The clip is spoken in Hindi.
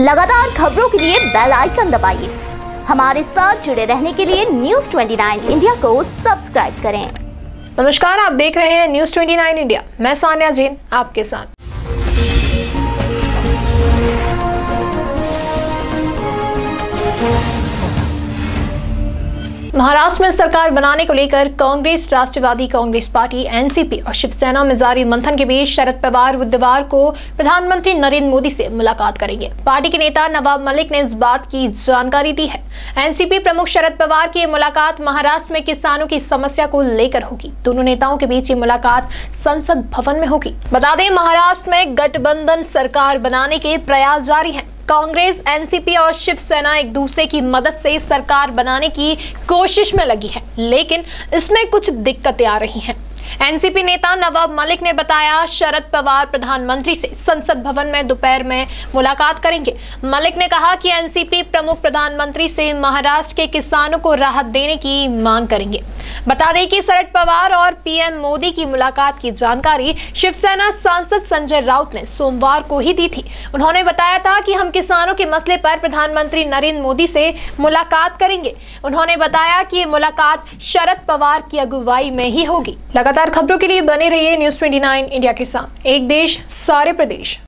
लगातार खबरों के लिए बेल आइकन दबाइए। हमारे साथ जुड़े रहने के लिए न्यूज़ 29 इंडिया को सब्सक्राइब करें। नमस्कार, आप देख रहे हैं न्यूज़ 29 इंडिया। मैं सानिया जैन, आपके साथ। महाराष्ट्र में सरकार बनाने को लेकर कांग्रेस, राष्ट्रवादी कांग्रेस पार्टी, एनसीपी और शिवसेना में जारी मंथन के बीच शरद पवार बुधवार को प्रधानमंत्री नरेंद्र मोदी से मुलाकात करेंगे। पार्टी के नेता नवाब मलिक ने इस बात की जानकारी दी है। एनसीपी प्रमुख शरद पवार की मुलाकात महाराष्ट्र में किसानों की समस्या को लेकर होगी। दोनों नेताओं के बीच ये मुलाकात संसद भवन में होगी। बता दें, महाराष्ट्र में गठबंधन सरकार बनाने के प्रयास जारी है। कांग्रेस, एनसीपी और शिवसेना एक दूसरे की मदद से सरकार बनाने की कोशिश में लगी है, लेकिन इसमें कुछ दिक्कतें आ रही हैं। एनसीपी नेता नवाब मलिक ने बताया, शरद पवार प्रधानमंत्री से संसद भवन में दोपहर में मुलाकात करेंगे। मलिक ने कहा कि एनसीपी प्रमुख प्रधानमंत्री से महाराष्ट्र के किसानों को राहत देने की मांग करेंगे। बता दें कि शरद पवार और पीएम मोदी की मुलाकात की जानकारी शिवसेना सांसद संजय राउत ने सोमवार को ही दी थी। उन्होंने बताया था कि हम किसानों के मसले पर प्रधानमंत्री नरेंद्र मोदी से मुलाकात करेंगे। उन्होंने बताया कि मुलाकात शरद पवार की अगुवाई में ही होगी। लगातार खबरों के लिए बने रहिए न्यूज़ 29 इंडिया के साथ। एक देश, सारे प्रदेश।